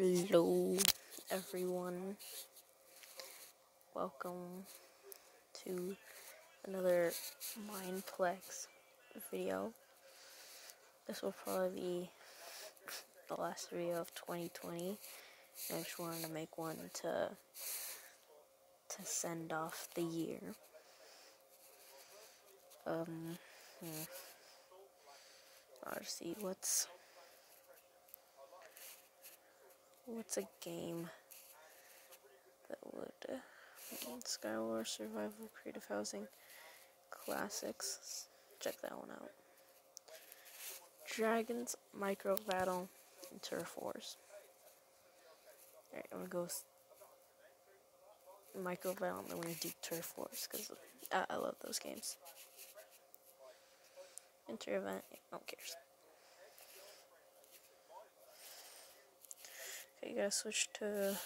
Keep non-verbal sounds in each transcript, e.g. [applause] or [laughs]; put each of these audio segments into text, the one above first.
Hello, everyone. Welcome to another Mineplex video. This will probably be the last video of 2020. I just wanted to make one to to send off the year. Um, hmm. I'll see what's what's a game that would uh, Skywars Survival Creative Housing Classics. Check that one out. Dragons, Micro Battle, and Turf Wars. Alright, I'm gonna go Micro Battle and then we're gonna do Turf Wars because I, I love those games. Inter event, no one cares. Okay, you gotta switch to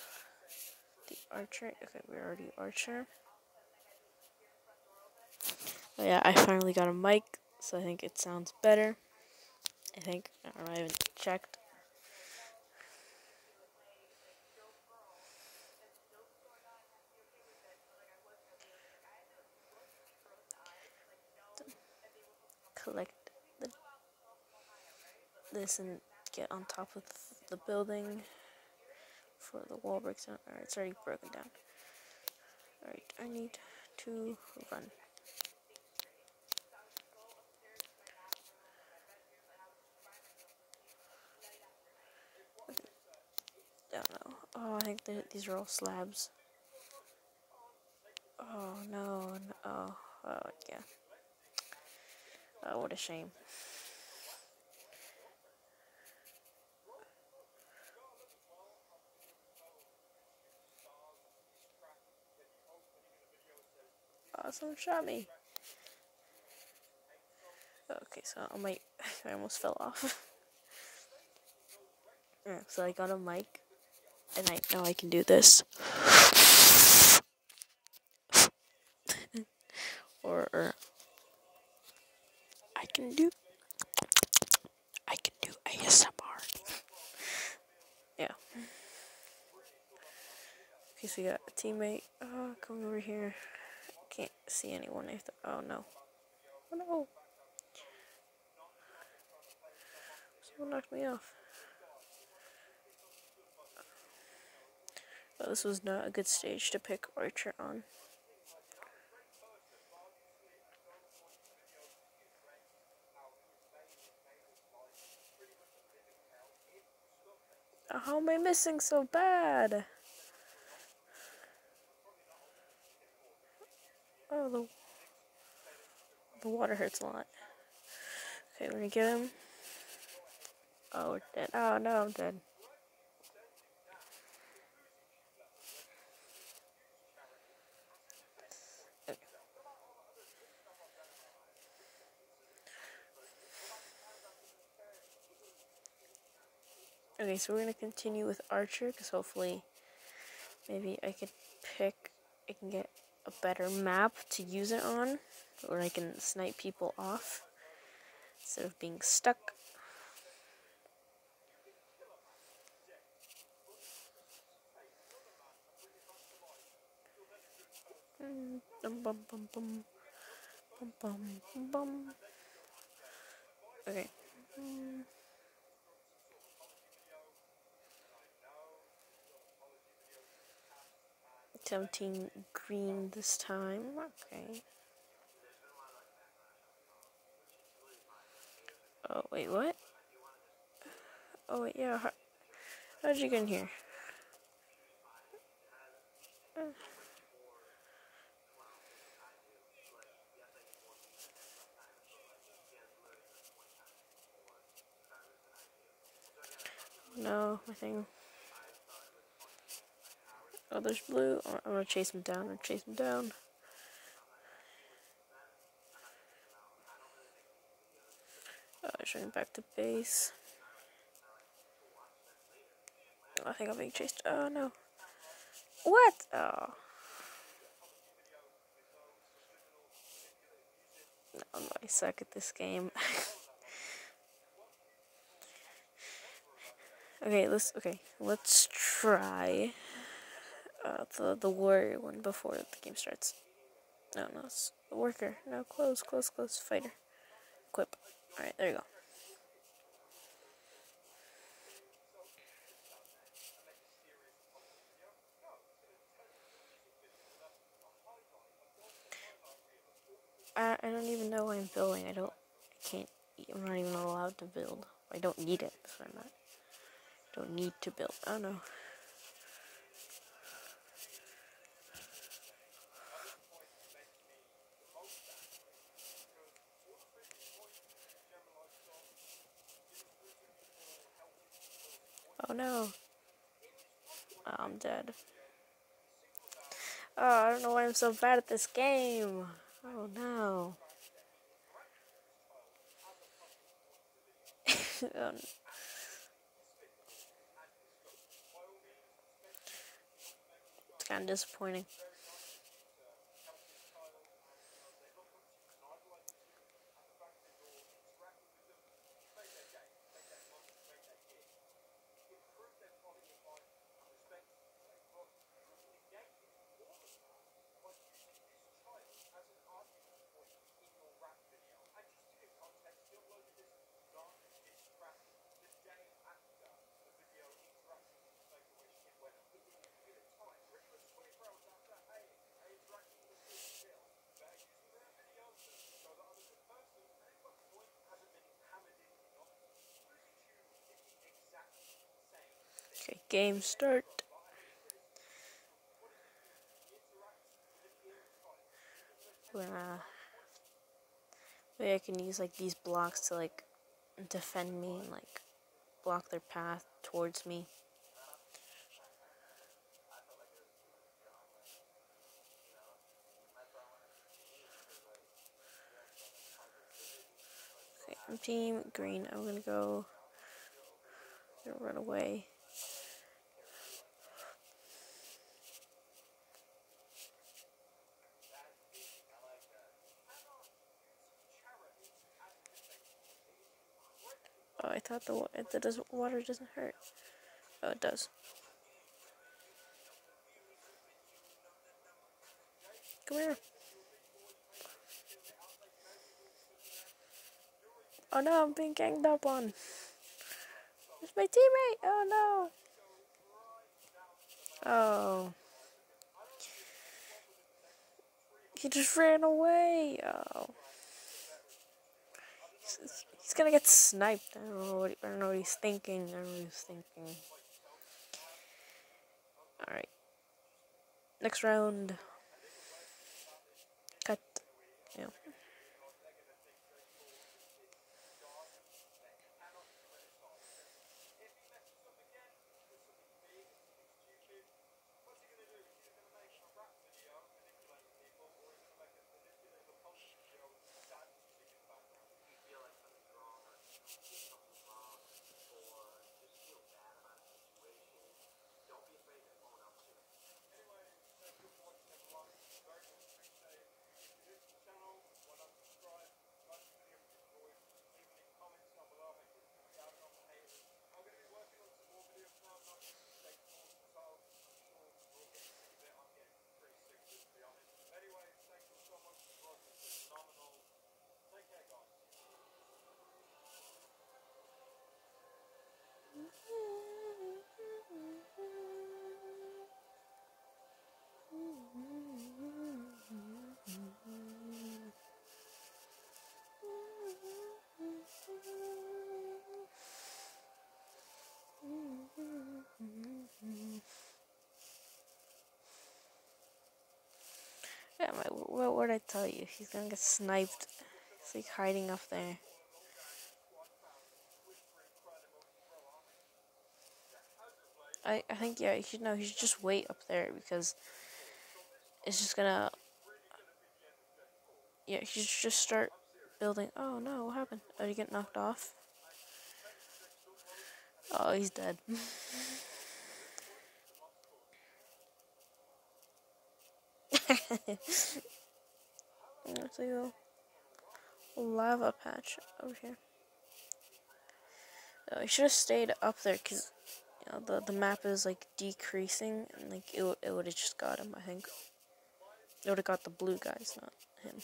the archer. Okay, we're already archer. Oh yeah, I finally got a mic, so I think it sounds better. I think, or I haven't checked. Collect the, this and get on top of the building for the wall breaks down. Alright, it's already broken down. Alright, I need to run. Don't know. Oh, I think these are all slabs. Oh, no. no. Oh, oh, yeah. Oh, what a shame. Oh, someone shot me. Okay, so I might, [laughs] I almost fell off. [laughs] yeah, so I got a mic, and I know I can do this. [laughs] or, or, I can do, I can do ASMR. yeah. Okay, so we got a teammate. Oh, come over here can't see anyone. If oh no. Oh no. Someone knocked me off. Oh, this was not a good stage to pick Archer on. How am I missing so bad? Oh, the, the water hurts a lot. Okay, we're gonna get him. Oh, we're dead. Oh, no, I'm dead. Okay. Okay, so we're gonna continue with Archer because hopefully, maybe I could pick. I can get a better map to use it on, where I can snipe people off instead of being stuck. Okay. 17 green this time. Okay. Oh, wait, what? Oh, wait, yeah. How, how'd you get in here? No, I think Oh, there's blue. I'm gonna chase him down. I'm gonna chase him down. Uh, showing back to base. I think I'm being chased. Oh no. What? Oh. No, I suck at this game. [laughs] Okay, let's okay. Let's try uh, the the warrior one before the game starts. No, no, it's the worker. No, close, close, close. Fighter. Equip. All right, there you go. I, I don't even know why I'm building. I don't, I can't, I'm not even allowed to build. I don't need it, so I'm not, don't need to build. I don't know. Oh no. Oh, I'm dead. Oh, I don't know why I'm so bad at this game. Oh no. [laughs] um, it's kind of disappointing. Okay, game start. Uh, maybe I can use like these blocks to like defend me and like block their path towards me. Okay, I'm team green. I'm gonna go. I'm gonna run away. Oh, I the the does water doesn't hurt. Oh, it does. Come here. Oh no, I'm being ganged up on. It's my teammate. Oh no. Oh. He just ran away. Oh. He's gonna get sniped. I don't know what, I don't know what he's thinking. I don't know what he's thinking. Alright. Next round. What would I tell you? He's gonna get sniped. He's like hiding up there. I, I think, yeah, he should know. He should just wait up there because it's just gonna. Yeah, he should just start building. Oh no, what happened? Did he get knocked off? Oh, he's dead. [laughs] There's like a lava patch over here. No, I should have stayed up there because you know the the map is like decreasing and like it it would have just got him. I think it would have got the blue guys, not him.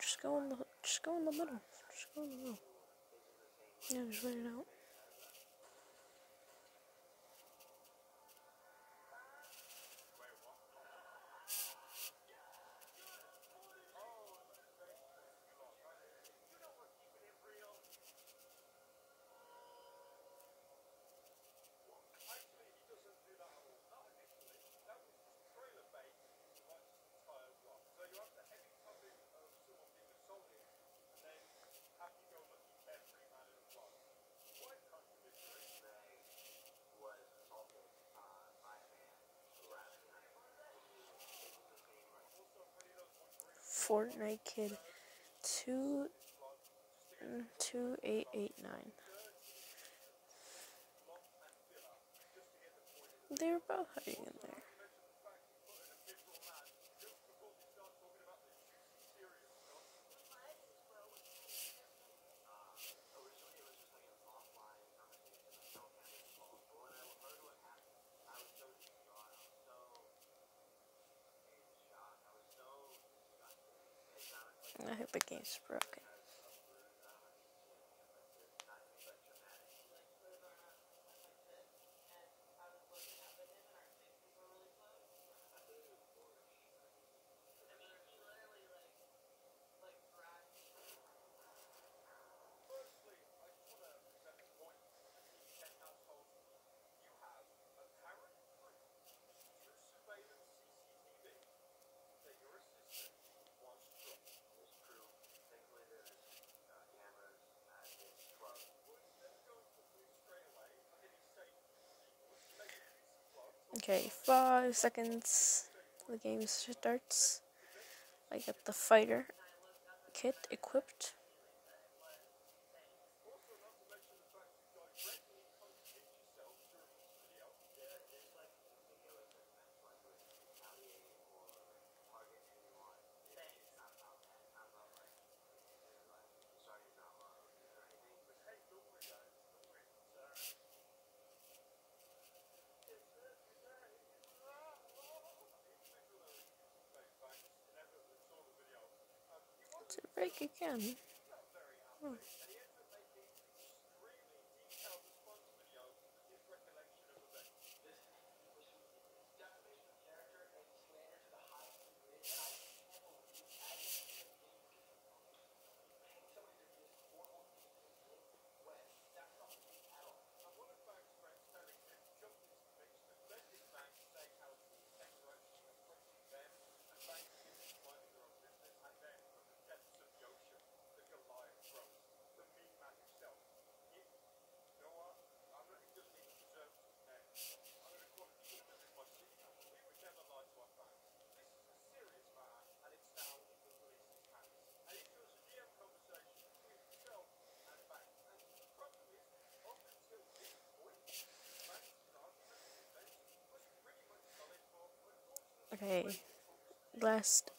Just go in the just go in the middle. Just go in the middle. Yeah, just wait it out. Fortnite Kid two mm, two eight eight nine. They were both hiding in there. I hope the game's broken. Okay, five seconds. The game starts. I get the fighter kit equipped. To break again. Oh. Okay, last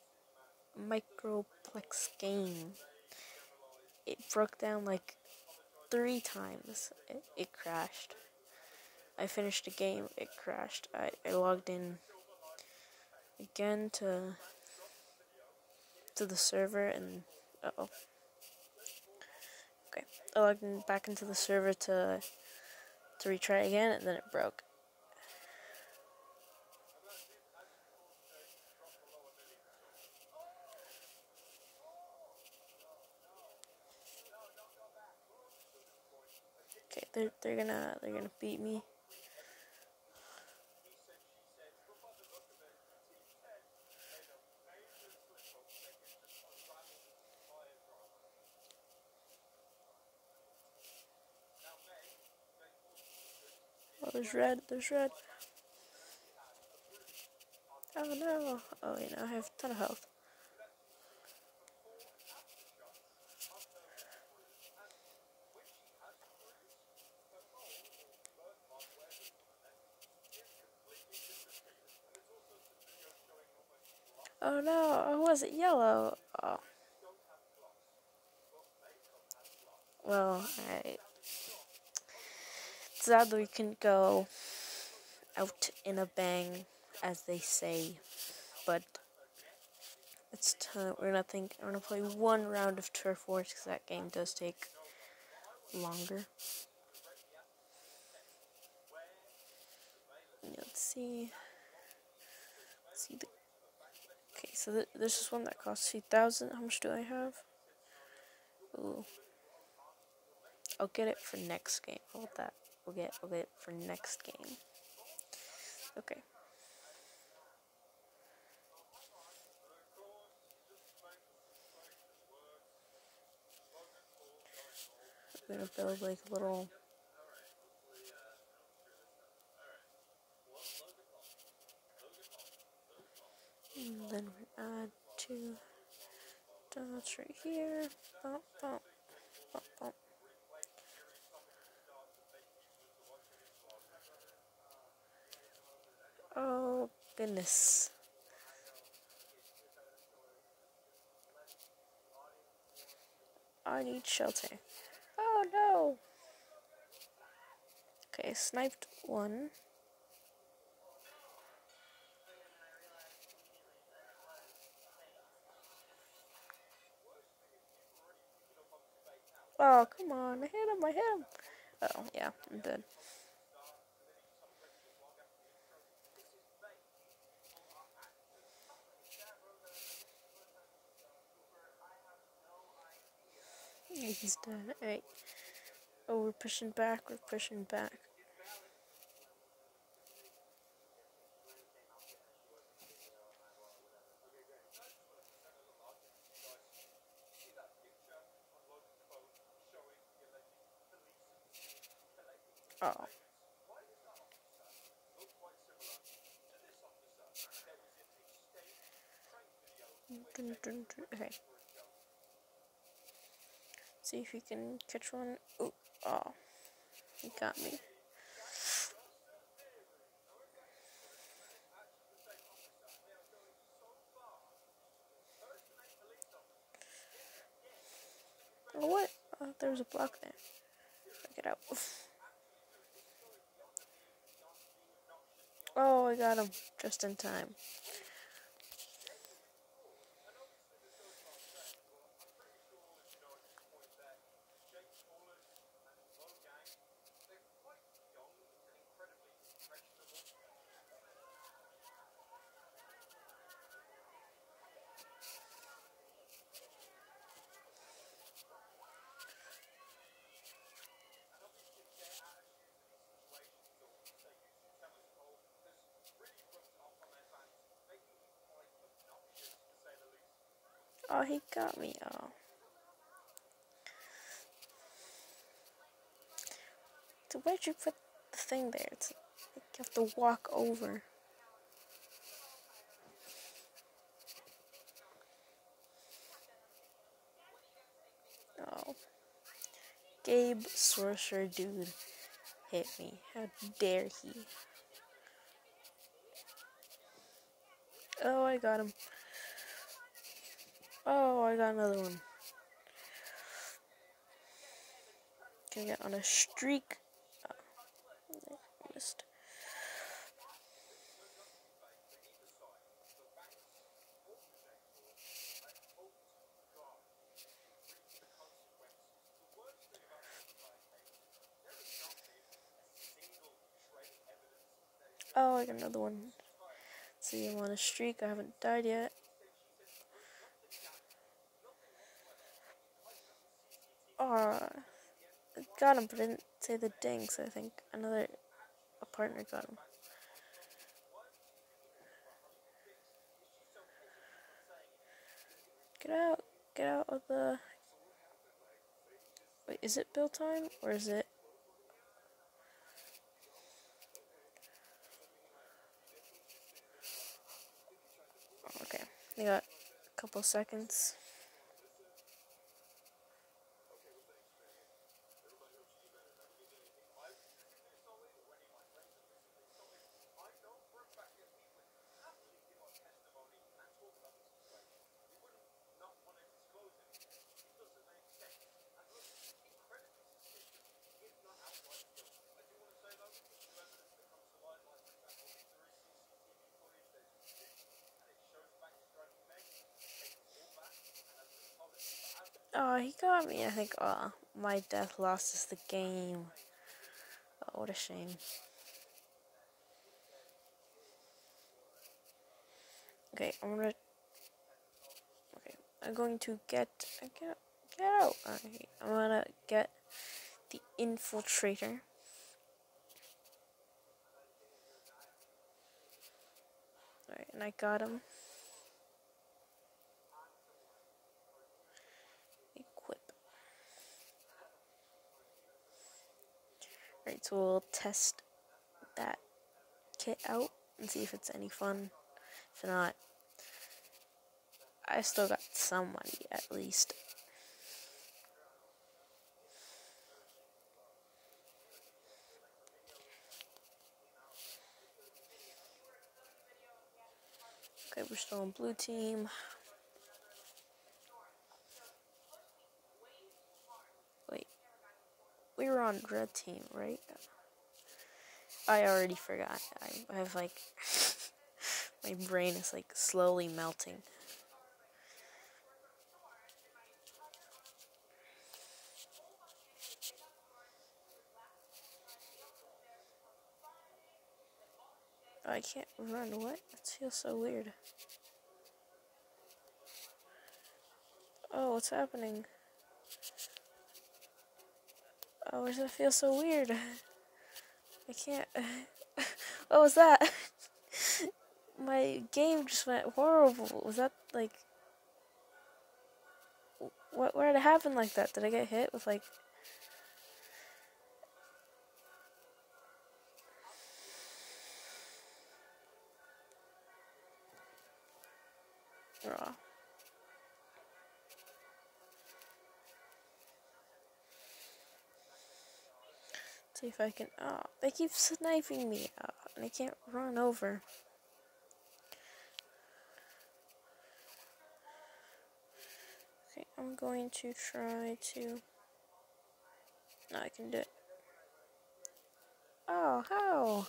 Microplex game. It broke down like three times. It, it crashed. I finished the game, it crashed. I, I logged in again to to the server and uh oh. Okay. I logged in back into the server to to retry again and then it broke. They're they're gonna they're gonna beat me. Oh, there's red. There's red. Oh no. Oh, you know, I have a ton of health. Oh no, was it yellow? Oh. Well, alright. Sadly, we can go out in a bang, as they say, but it's time. We're gonna think. We're gonna play one round of Turf Wars because that game does take longer. Let's see. Let's see the. Okay, so th this is one that costs two thousand. How much do I have? Ooh. I'll get it for next game. How about that? We'll get we'll get it for next game. Okay. We're gonna build like a little and then we add two dots right here. Bump, bump, bump, bump. Oh goodness. I need shelter. Oh no! Okay, sniped one. Oh, come on. I hit him, I hit him. Oh, yeah, I'm dead. He's dead. Alright. Oh, we're pushing back, we're pushing back. Oh. Okay. See if you can catch one. Oh, oh, he got me. Oh, what? Oh, there was a block there. Check it out. [laughs] Oh, I got him just in time. Oh, he got me. Oh. So where'd you put the thing there? It's you have to walk over. Oh. Gabe Sorcerer Dude hit me. How dare he? Oh, I got him. Oh, I got another one. Can get on a streak. Oh, missed. Oh, I got another one. See, I'm on a streak. I haven't died yet. Got him, but didn't say the ding, so I think another a partner got him. Get out, get out of the... Wait, is it build time, or is it... Okay, we got a couple seconds. He got me. I think, oh, my death loss is the game. Oh, what a shame. Okay, I'm gonna. Okay, I'm going to get get get out. Okay, I'm gonna get the infiltrator. Alright, and I got him. So we'll test that kit out and see if it's any fun. If not, I still got some money at least. Okay, we're still on blue team. Wait, we were on red team, right? I already forgot. I, have like [laughs] my brain is like slowly melting. I can't run. What? That feels so weird. Oh, what's happening? Oh, why does it feel so weird? I can't. [laughs] what was that? [laughs] My game just went horrible. Was that like. What? Where did it happen like that? Did I get hit with like Raw. See if I can. Oh, they keep sniping me, oh, and I can't run over. Okay, I'm going to try to. No, I can do it. Oh, how?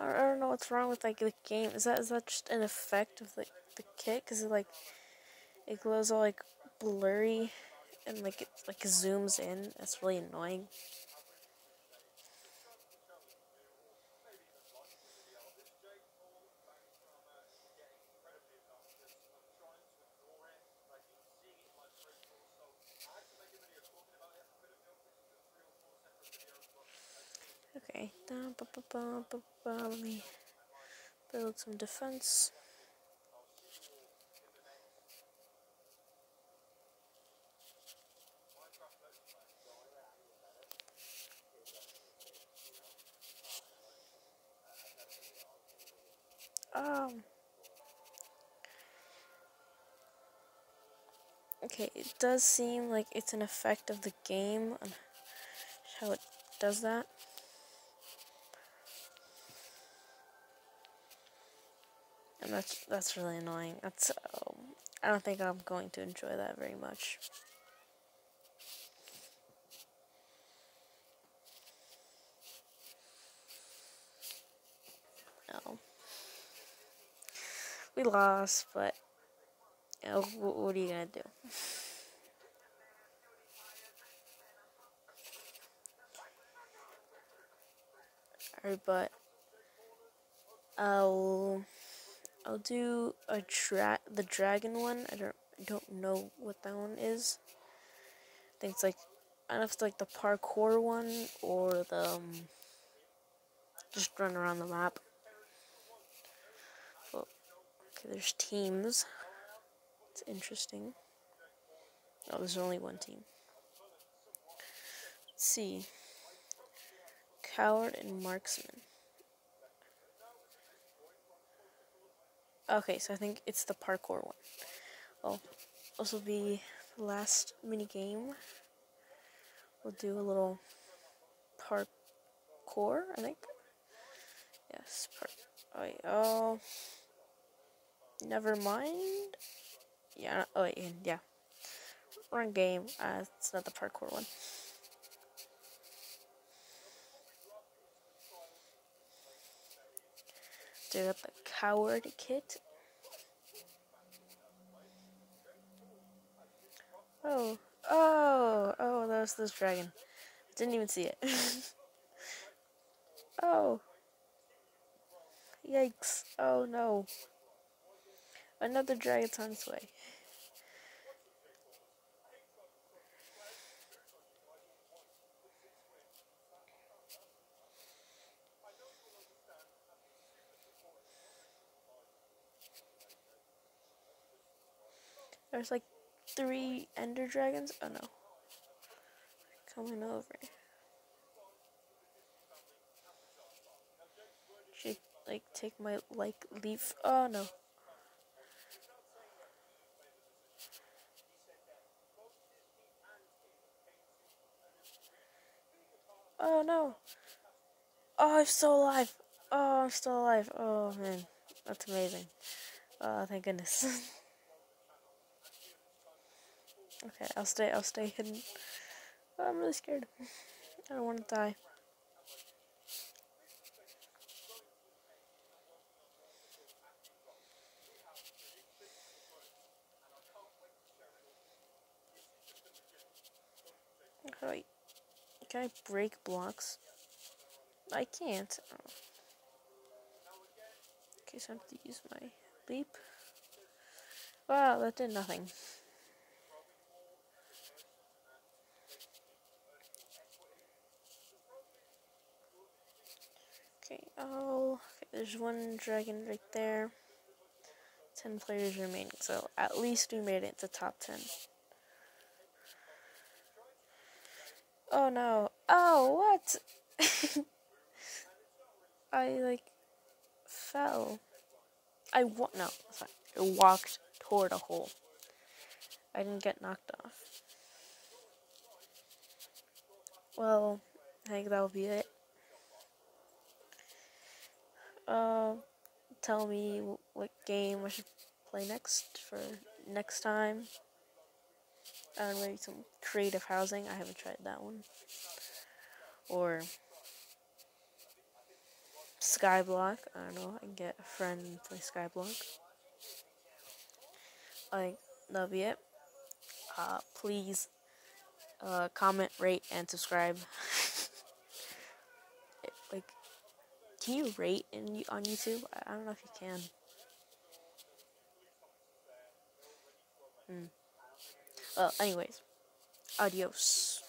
I don't know what's wrong with like the game. Is that is that just an effect of the the kit? Cause it like it glows all like blurry and like it like zooms in. That's really annoying. Okay, let me build some defense. Um. Okay, it does seem like it's an effect of the game and how it does that. And that's that's really annoying. That's um, I don't think I'm going to enjoy that very much. No. We lost, but you know, what, are you gonna do? Alright, but I'll I'll do a dra the dragon one. I don't I don't know what that one is. I think it's like I don't know if it's like the parkour one or the um, just run around the map. Well, okay, there's teams. It's interesting. Oh, there's only one team. Let's see. Coward and Marksman. Okay, so I think it's the parkour one. Will be the last mini game. We'll do a little parkour, I think. Yes. Oh, wait, oh. Never mind. Yeah, oh, wait, yeah. Wrong game. Uh, it's not the parkour one. Still got the coward kit. Oh, oh, oh, that was this dragon. I Didn't even see it. [laughs] oh. Yikes. Oh no. Another dragon's on its way. There's like three ender dragons. Oh no. Coming over. Should like take my like leaf. Oh no. Oh no. Oh, I'm still alive. Oh, I'm still alive. Oh man, that's amazing. Oh, thank goodness. [laughs] Okay, I'll stay, I'll stay hidden. I'm really scared. I don't want to die. How do I, can I break blocks? I can't. Okay, so I have to use my leap. Wow, that did nothing. Okay, oh, okay, there's one dragon right there. 10 players remaining, so at least we made it to top 10. Oh no. Oh, what? [laughs] I, like, fell. I wa- no, sorry. I walked toward a hole. I didn't get knocked off. Well, I think that'll be it. uh, tell me what game I should play next for next time. Uh, maybe some creative housing. I haven't tried that one. Or Skyblock. I don't know. I can get a friend and play Skyblock. Like that'll be it. Uh, please uh, comment, rate, and subscribe. [laughs] like can you rate in on YouTube? I don't know if you can. Hmm. Well, anyways, adios.